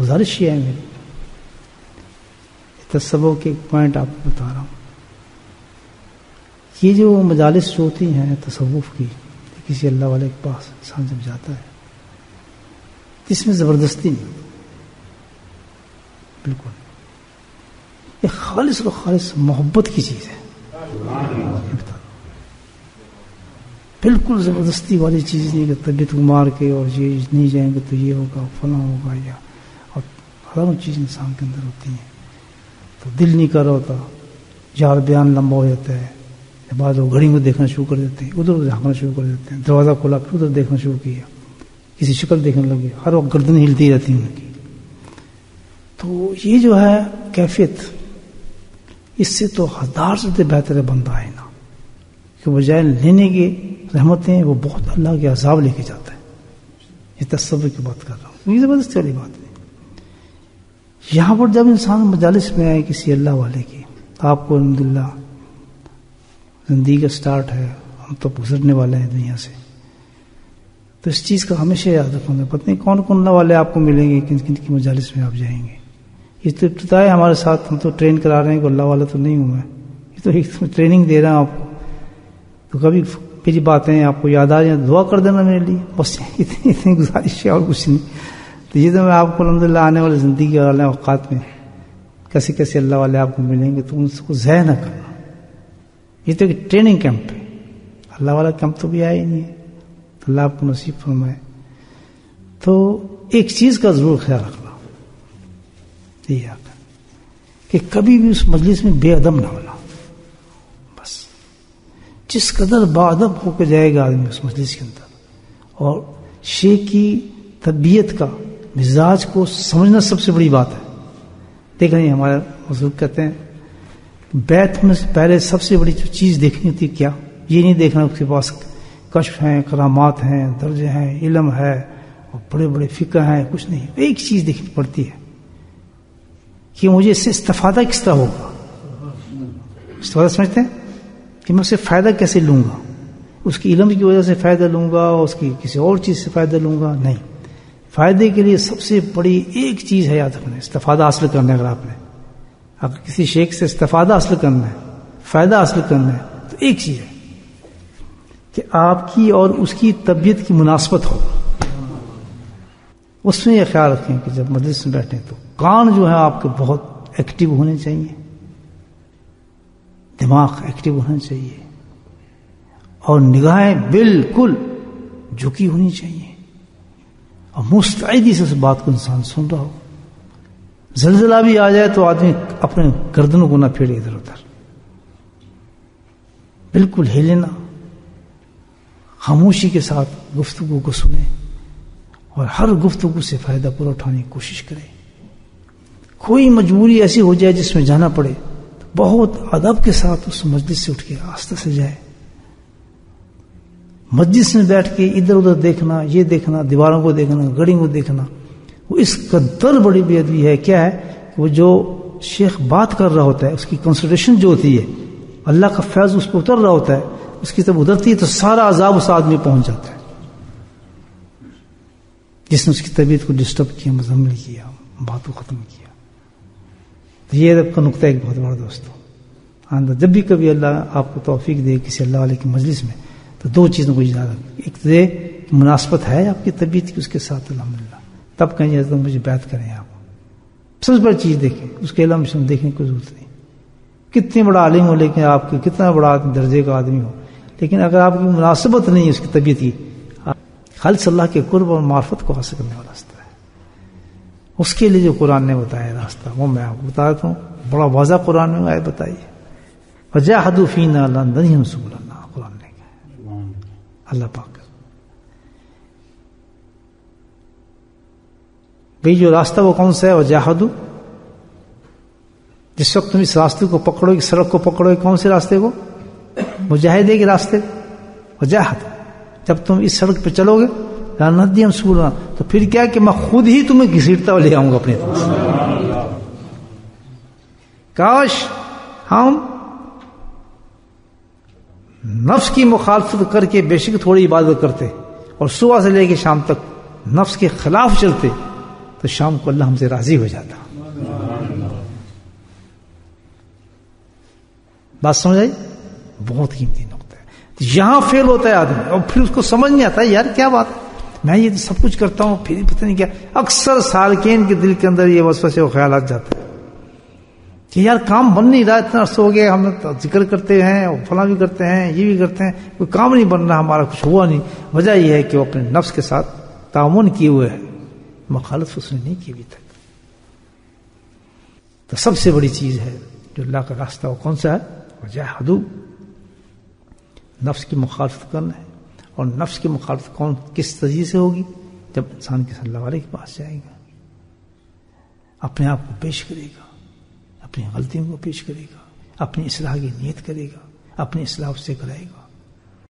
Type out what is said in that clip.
گزارش یہ ہے میری۔ تصور کے پوائنٹ آپ کو بتا رہا ہوں۔ یہ جو مجالس جو ہوتی ہیں تصوف کی، کسی اللہ والے کے پاس انسان جب جاتا ہے، اس میں زبردستی نہیں۔ بالکل۔ یہ خالص و خالص محبت کی چیز ہے۔ بالکل زبردستی والی چیز نہیں کہ طبیعت کو مار کے اور یہ نہیں جائیں گے تو یہ ہوگا، فلاں ہوگا یا ہزاروں چیز انسان کے اندر ہوتی ہیں۔ تو دل نہیں کر رہا ہوتا۔ یار بیان لمبا ہو جاتا ہے۔ بعد وہ گھڑی کو دیکھنا شروع کر دیتے ہیں، ادھر جھانکنا شروع کر دیتے ہیں۔ دروازہ کھولا پھر ادھر دیکھنا شروع کیا۔ کسی شکل دیکھنے لگے۔ ہر وقت گردن ہلتی رہتی ان کی۔ تو یہ جو ہے کیفیت، اس سے تو ہزار سے بہتر بندہ ہے نا کہ بجائے لینے کی رحمتیں وہ بہت اللہ کے عذاب لے کے جاتا ہے۔ یہ تصور کی بات کر رہا ہوں۔ یہ زبردست والی بات ہے۔ یہاں پر جب انسان مجالس میں آئے کسی اللہ والے کی آپ کو الحمد للہ زندگی کا سٹارٹ ہے، ہم تو گزرنے والے ہیں دنیا سے۔ تو اس چیز کا ہمیشہ یاد رکھوں گا پتہ نہیں کون کون اللہ والے آپ کو ملیں گے، کن کن کی مجالس میں آپ جائیں گے۔ یہ تو ابتدا ہے ہمارے ساتھ ہم تو ٹرین کرا رہے ہیں کہ اللہ والا تو نہیں ہوں میں۔ یہ تو ایک ٹریننگ دے رہا ہوں آپ کو۔ تو کبھی میری باتیں آپ کو یاد آ جائیں، دعا کر دینا میرے لیے، بس اتنی اتنی گزارش ہے اور کچھ نہیں۔ تو یہ تو میں آپ کو الحمد للہ آنے والے زندگی والے اوقات میں کیسے کیسے اللہ والے آپ کو ملیں گے تو ان کو ضائع نہ کرنا۔ یہ تو ایک ٹریننگ کیمپ ہے۔ اللہ والا کیمپ تو بھی آیا ہی نہیں ہے۔ تو اللہ آپ کو نصیب فرمائے۔ تو ایک چیز کا ضرور خیال رکھنا۔ یہ آپ کہ کبھی بھی اس مجلس میں بے ادب نہ ہونا۔ بس۔ جس قدر با ادب ہو کے جائے گا آدمی اس مجلس کے اندر، اور شیخ کی طبیعت کا مزاج کو سمجھنا سب سے بڑی بات ہے۔ دیکھ رہے ہیں، ہمارے بزرگ کہتے ہیں، بیت ہونے سے پہلے سب سے بڑی جو چیز دیکھنی ہوتی کیا؟ یہ نہیں دیکھنا اس کے پاس کشف ہیں کرامات ہیں، درجے ہیں، علم ہے، اور بڑے بڑے فکر ہیں، کچھ نہیں۔ ایک چیز دیکھنی پڑتی ہے کہ مجھے اس سے استفادہ کس طرح ہوگا؟ استفادہ سمجھتے ہیں؟ کہ میں اسے فائدہ کیسے لوں گا؟ اس کی علم کی وجہ سے فائدہ لوں گا اس کی کسی اور چیز سے فائدہ لوں گا؟ نہیں۔ فائدے کے لیے سب سے بڑی ایک چیز ہے یاد رکھنا، استفادہ حاصل کرنے اگر آپ نے، اگر کسی شیخ سے استفادہ حاصل کرنا ہے، فائدہ حاصل کرنا ہے، تو ایک چیز ہے کہ آپ کی اور اس کی طبیعت کی مناسبت ہو۔ اس میں یہ خیال رکھیں کہ جب مجلس میں بیٹھیں تو کان جو ہے آپ کے بہت ایکٹیو ہونے چاہیے۔ دماغ ایکٹیو ہونا چاہیے۔ اور نگاہیں بالکل جھکی ہونی چاہیے۔ اور مستعدی سے اس بات کو انسان سن رہا ہو۔ زلزلہ بھی آ جائے تو آدمی اپنے گردنوں کو نہ پھیڑے ادھر ادھر۔ بالکل ہلے نہ۔ خاموشی کے ساتھ گفتگو کو سنیں اور ہر گفتگو سے فائدہ پورا اٹھانے کی کوشش کرے کوئی مجبوری ایسی ہو جائے جس میں جانا پڑے تو بہت ادب کے ساتھ اس مسجد سے اٹھ کے آستہ سے جائے۔ مسجد میں بیٹھ کے ادھر ادھر دیکھنا، یہ دیکھنا، دیواروں کو دیکھنا گڑی کو دیکھنا، وہ اس قدر بڑی بے ادبی ہے، کیا ہے؟ وہ جو شیخ بات کر رہا ہوتا ہے، اس کی کنسنٹریشن جو ہوتی ہے، اللہ کا فیض اس پہ اتر رہا ہوتا ہے، اس کی جب ادھرتی ہے تو سارا عذاب اس آدمی پہنچ جاتا ہے۔ جس نے اس کی طبیعت کو ڈسٹرب کیا، مزمل کیا بات کو ختم کیا۔ تو یہ ادب کا نقطہ ایک بہت بڑا دوستوں آندہ، جب بھی کبھی اللہ آپ کو توفیق دے کسی اللہ علیہ کی مجلس میں تو دو چیزوں کو اجازت ایک تو مناسبت ہے آپ کی طبیعت کی، اس کے ساتھ الحمد للہ تب کہیں تو مجھے بیت کریں آپ۔ سب سے بڑی چیز دیکھیں، اس کے علم دیکھنے کی ضرورت نہیں۔ کتنے بڑا عالم ہو لیکن آپ کے کتنا بڑا درجے کا آدمی ہو لیکن اگر آپ کی مناسبت نہیں اس کی طبیعت کی خالص اللہ کے قرب اور معرفت کو حاصل کرنے والا راستہ ہے۔ اس کے لیے جو قرآن نے بتایا راستہ، وہ میں آپ کو بتا دیتا ہوں۔ بڑا واضح قرآن میں آئے بتائیے وجہ حدوفین اللہ اللہ قرآن نے اللہ پاک۔ بھائی جو راستہ وہ کون سا ہے؟ وہ جہادو۔ جس وقت تم اس راستے کو پکڑو گے سڑک کو پکڑو کون سے راستے کو؟ مجاہدے کے راستے۔ وجاہد جب تم اس سڑک پہ چلو گے ندی ہم سکول تو پھر کیا کہ میں خود ہی تمہیں گھسیٹتا لے آؤں گا اپنے طرف کاش ہم نفس کی مخالفت کر کے بے شک تھوڑی عبادت کرتے اور صبح سے لے کے شام تک نفس کے خلاف چلتے تو شام کو اللہ ہم سے راضی ہو جاتا۔ بات سمجھ آئی؟ بہت قیمتی نقطہ ہے۔ یہاں فیل ہوتا ہے آدمی اور پھر اس کو سمجھ نہیں آتا یار کیا بات میں یہ سب کچھ کرتا ہوں، پھر پتہ نہیں کیا۔ اکثر سالکین کے دل کے اندر یہ وسوسے و خیالات جاتے ہیں۔ کہ یار کام بن نہیں رہا، اتنا عرصہ ہو گیا ہم ذکر کرتے ہیں اور فلاں بھی کرتے ہیں، یہ بھی کرتے ہیں، کوئی کام نہیں بن رہا، ہمارا کچھ ہوا نہیں۔ وجہ یہ ہے کہ وہ اپنے نفس کے ساتھ تعاون کیے ہوئے ہے مخالف اس نے نہیں کی ابھی تک۔ تو سب سے بڑی چیز ہے جو اللہ کا راستہ وہ کون سا ہے؟ وجہ حدو۔ نفس کی مخالفت کرنا ہے۔ اور نفس کی مخالفت کون کس طریقے سے ہوگی؟ جب انسان کے صلی اللہ علیہ کے پاس جائے گا۔ اپنے آپ کو پیش کرے گا۔ اپنی غلطیوں کو پیش کرے گا، اپنی اصلاح کی نیت کرے گا، اپنی اصلاح اس سے کرائے گا۔